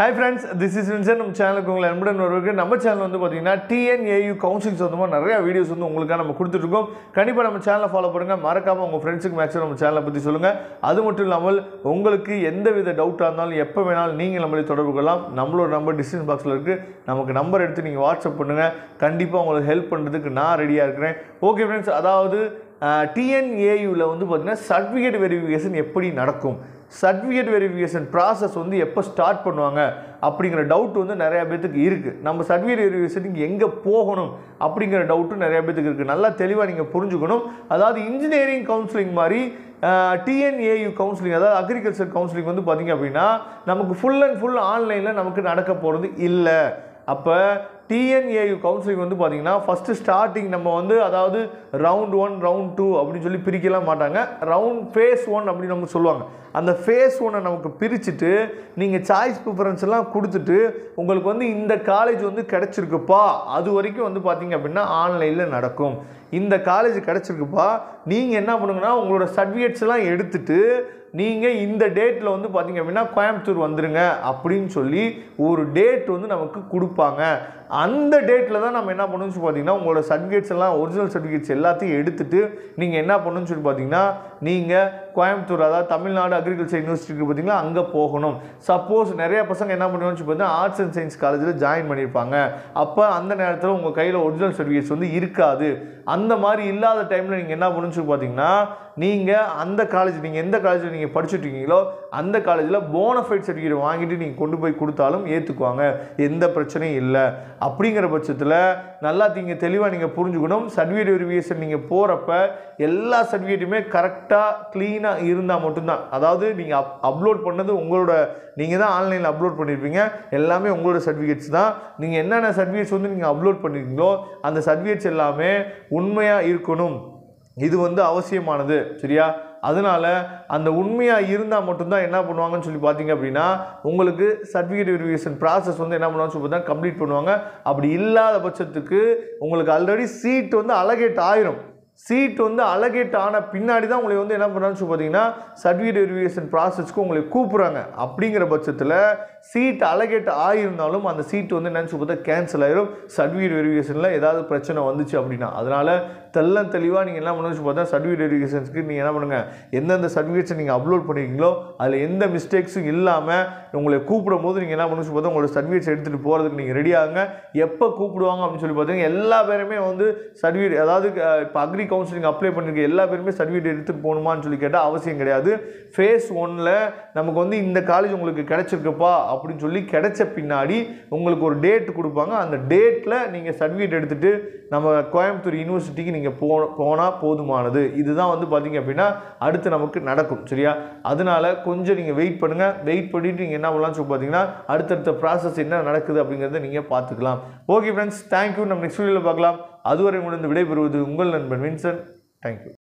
Hi friends this is Vinson நம்ம சேனலுக்கு உங்களை அன்புடன் வருவருக்கு நம்ம சேனல் வந்து பார்த்தீங்கன்னா டிஎன்ஏயு கவுன்சிலிங் சொந்தமாக நிறைய வீடியோஸ் வந்து உங்களுக்காக நம்ம கொடுத்துட்ருக்கோம் கண்டிப்பாக நம்ம சேனலை ஃபாலோ பண்ணுங்கள் மறக்காமல் உங்கள் ஃப்ரெண்ட்ஸுக்கு மேக்ஸிமம் நம்ம சேனலை பற்றி சொல்லுங்கள் அது மட்டும் இல்லாமல் உங்களுக்கு எந்த வித டவுட்டாக இருந்தாலும் எப்போ வேணாலும் நீங்கள் நம்மளை தொடர்பு கொள்ளலாம். நம்மளோட நம்பர் டிஸ்கிரிப்ஷன் பாக்ஸில் இருக்குது நமக்கு நம்பர் எடுத்து நீங்கள் வாட்ஸ்அப் பண்ணுங்கள் கண்டிப்பாக உங்களுக்கு ஹெல்ப் பண்ணுறதுக்கு நான் ரெடியாக இருக்கிறேன். ஓகே ஃப்ரெண்ட்ஸ் அதாவது டிஎன்ஏயூவில் வந்து பார்த்திங்கன்னா சர்டிஃபிகேட் வெரிஃபிகேஷன் எப்படி நடக்கும்? சர்டிஃபிகேட் வெரிஃபிகேஷன் ப்ராசஸ் வந்து எப்போ ஸ்டார்ட் பண்ணுவாங்க? அப்படிங்கிற டவுட் வந்து நிறையா பேத்துக்கு இருக்குது நம்ம சர்டிஃபிகேட் வெரிஃபிகேஷனுக்கு எங்கே போகணும்? அப்படிங்கிற டவுட்டும் நிறையா பேத்துக்கு இருக்குது நல்லா தெளிவாக நீங்கள் புரிஞ்சுக்கணும். அதாவது இன்ஜினியரிங் கவுன்சிலிங் மாதிரி டிஎன்ஏயு கவுன்சிலிங் அதாவது அக்ரிகல்ச்சர் கவுன்சிலிங் வந்து பார்த்திங்க அப்படின்னா நமக்கு ஃபுல் அண்ட் ஃபுல் ஆன்லைனில் நமக்கு நடக்க போகிறது இல்லை. அப்போ டிஎன்ஏயு கவுன்சிலிங் வந்து பார்த்திங்கன்னா ஃபஸ்ட்டு ஸ்டார்டிங் நம்ம வந்து அதாவது ரவுண்ட் ஒன் ரவுண்ட் டூ அப்படின்னு சொல்லி பிரிக்கலாம் மாட்டாங்க. ரவுண்ட் ஃபேஸ் ஒன் அப்படின்னு நம்ம சொல்லுவாங்க. அந்த ஃபேஸ் ஒன்னை நமக்கு பிரிச்சுட்டு நீங்கள் சாய்ஸ் ப்ரிஃபரன்ஸ் எல்லாம் கொடுத்துட்டு உங்களுக்கு வந்து இந்த காலேஜ் வந்து கிடச்சிருக்குப்பா. அது வரைக்கும் வந்து பார்த்தீங்க அப்படின்னா ஆன்லைனில் நடக்கும். இந்த காலேஜ் கிடச்சிருக்குப்பா. நீங்கள் என்ன பண்ணுங்கன்னா உங்களோட சர்டிஃபிகேட்ஸ் எல்லாம் எடுத்துகிட்டு நீங்கள் இந்த டேட்டில் வந்து பார்த்தீங்க அப்படின்னா கோயம்புத்தூர் வந்துடுங்க அப்படின்னு சொல்லி ஒரு டேட் வந்து நமக்கு கொடுப்பாங்க. அந்த டேட்டில் தான் நம்ம என்ன பண்ணணும்னு சொல்லி பார்த்தீங்கன்னா உங்களோட சர்டிஃபிகேட்ஸ் எல்லாம் ஒரிஜினல் சர்டிஃபிகேட்ஸ் எல்லாத்தையும் எடுத்துகிட்டு நீங்கள் என்ன பண்ணணும்னு சொல்லி பார்த்தீங்கன்னா நீங்கள் கோயம்புத்தூர் அதாவது தமிழ்நாடு அக்ரிகல்ச்சர் யூனிவர்சிட்டிக்கு பார்த்தீங்கன்னா அங்கே போகணும். சப்போஸ் நிறைய பசங்க என்ன பண்ணுவாங்கன்னு சொல்லி பார்த்தீங்கன்னா ஆர்ட்ஸ் அண்ட் சயின்ஸ் காலேஜில் ஜாயின் பண்ணியிருப்பாங்க அப்போ அந்த நேரத்தில் உங்கள் கையில் ஒரிஜினல் சர்டிஃபிகேட்ஸ் வந்து இருக்காது. அந்த மாதிரி இல்லாத டைமில் நீங்கள் என்ன பண்ணுன்னு பார்த்தீங்கன்னா நீங்கள் அந்த காலேஜ் நீங்கள் எந்த காலேஜில் நீங்கள் படிச்சுட்டு இருக்கீங்களோ அந்த காலேஜில் போனஃபைட் சர்டிஃபிகேட் வாங்கிட்டு நீங்கள் கொண்டு போய் கொடுத்தாலும் ஏற்றுக்குவாங்க எந்த பிரச்சனையும் இல்லை. அப்படிங்கிற பட்சத்தில் நல்லா நீங்கள் தெளிவாக நீங்கள் புரிஞ்சுக்கணும். சர்டிஃபிகேட் வெரிஃபிகேஷன் நீங்கள் போகிறப்ப எல்லா சர்டிஃபிகேட்டுமே கரெக்டாக க்ளீனாக இருந்தால் மட்டும்தான். அதாவது நீங்கள் அப் அப்லோட் பண்ணது உங்களோட நீங்கள் தான் ஆன்லைனில் அப்லோட் பண்ணியிருப்பீங்க எல்லாமே உங்களோட சர்டிஃபிகேட்ஸ் தான். நீங்கள் என்னென்ன சர்டிஃபிகேட்ஸ் வந்து நீங்கள் அப்லோட் பண்ணியிருக்கீங்களோ அந்த சர்டிஃபிகேட்ஸ் எல்லாமே உண்மையாக இருக்கணும். இது வந்து அவசியமானது சரியா? அதனால அந்த உண்மையாக இருந்தால் மட்டும்தான் என்ன பண்ணுவாங்கன்னு சொல்லி பார்த்தீங்க அப்படின்னா உங்களுக்கு சர்டிஃபிகேட் வெரிஃபிகேஷன் ப்ராசஸ் வந்து என்ன பண்ணுவாங்கன்னு சொல்லி பார்த்தா கம்ப்ளீட் பண்ணுவாங்க. அப்படி இல்லாத பட்சத்துக்கு உங்களுக்கு ஆல்ரெடி சீட் வந்து அலகேட் ஆயிரும். சீட் வந்து அலகேட் ஆன பின்னாடி தான் உங்களை வந்து என்ன பண்ணுறான்னு சொல்லி பார்த்தீங்கன்னா சர்டிஃபிகேட் வெரிஃபிகேஷன் ப்ராசஸ்க்கு உங்களை கூப்பிட்றாங்க. அப்படிங்கிற பட்சத்தில் சீட் அலகேட் ஆகியிருந்தாலும் அந்த சீட் வந்து என்னன்னு சொல்லி பார்த்தா கேன்சல் ஆகிரும் சர்டிஃபிகேட் வெரிஃபிகேஷனில் ஏதாவது பிரச்சனை வந்துச்சு அப்படின்னா. அதனால் தெல்லம் தெளிவாக நீங்கள் என்ன பண்ணணும்னு பார்த்தா சர்டிஃபிகேட் வெரிஃபிகேஷன்ஸ்க்கு நீங்கள் என்ன பண்ணுங்கள் எந்தெந்த சர்டிஃபிகேட்ஸை நீங்கள் அப்லோட் பண்ணுவீங்களோ அதில் எந்த மிஸ்டேக்ஸும் இல்லாமல் உங்களை கூப்பிடும் போது நீங்கள் என்ன பண்ணணும்னு பார்த்தா உங்களோட சர்டிஃபிகேட்ஸ் எடுத்துகிட்டு போகிறதுக்கு நீங்கள் ரெடியாகுங்க எப்போ கூப்பிடுவாங்க அப்படின்னு சொல்லி பார்த்தீங்கன்னா எல்லா பேருமே வந்து சர்டிஃபிகேட் அதாவது இப்போ அக்ரி கவுன்சிலிங் அப்ளை பண்ணியிருக்க எல்லா பேருமே சர்டிஃபிகேட் எடுத்துகிட்டு போகணுமான்னு சொல்லி கேட்டால் அவசியம் கிடையாது. ஃபேஸ் ஒன்னில் நமக்கு வந்து இந்த காலேஜ் உங்களுக்கு கிடச்சிருக்குப்பா அப்படின்னு சொல்லி கிடைச்ச பின்னாடி உங்களுக்கு ஒரு டேட் கொடுப்பாங்க. அந்த டேட்டில் நீங்கள் சர்டிஃபிகேட் எடுத்துகிட்டு நம்ம கோயம்புத்தூர் யூனிவர்சிட்டிக்கு நீங்கள் போ போனால் போதுமானது. இதுதான் வந்து பார்த்தீங்க அப்படின்னா அடுத்து நமக்கு நடக்கும். சரியா? அதனால கொஞ்சம் நீங்கள் வெயிட் பண்ணுங்கள் வெயிட் பண்ணிவிட்டு நீங்கள் என்ன பண்ணலாம்னு சொல்லி பார்த்தீங்கன்னா அடுத்தடுத்த ப்ராசஸ் என்ன நடக்குது அப்படிங்கிறத நீங்கள் பார்த்துக்கலாம் ஓகே ஃப்ரெண்ட்ஸ் தேங்க்யூ நம்ம நெக்ஸ்ட் வீடியோவில் பார்க்கலாம். அதுவரை முடிந்து விடைபெறுவது உங்கள் நண்பன் வின்சன் தேங்க்யூ